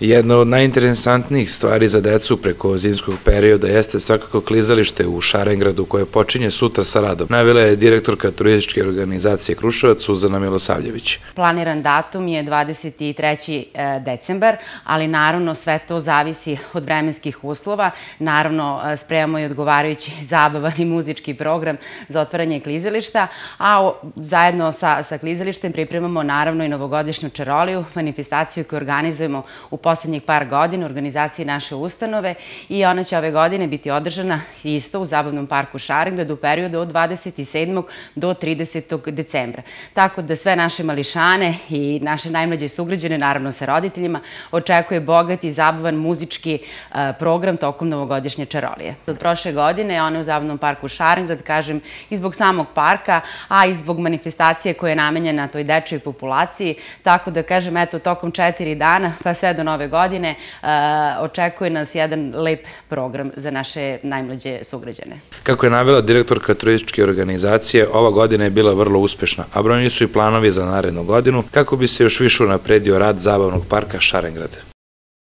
Jedna od najinteresantnijih stvari za decu preko zimskog perioda jeste svakako klizalište u Šarengradu koje počinje sutra sa radom. Navila je direktorka turističke organizacije Kruševac Suzana Milosavljević. Planiran datum je 23. E, decembar, ali naravno sve to zavisi od vremenskih uslova. Naravno e, spremamo i odgovarajući zabavan i muzički program za otvaranje klizališta, a zajedno sa, sa klizalištem pripremamo naravno i novogodišnju čaroliju, manifestaciju koju organizujemo u poslednjih par godina u organizaciji naše ustanove i ona će ove godine biti održana isto u Zabavnom parku Šarengrad u periodu od 27. do 30. decembra. Tako da sve naše mališane i naše najmlađe sugrađene, naravno sa roditeljima, očekuje bogat i zabavan muzički e, program tokom novogodišnje čarolije. Od prošle godine ona je u Zabavnom parku Šarengrad, kažem, i zbog samog parka, a i zbog manifestacije koja je namenjena toj dečoj populaciji, tako da kažem, eto, tokom četiri dana, pa sve do nove godine e, očekuje nas jedan lep program za naše najmlađe sugrađane. Kako je navela direktorka turističke organizacije, ova godina je bila vrlo uspešna, a brojni su i planovi za narednu godinu kako bi se još više unapredio rad zabavnog parka Šarengrad.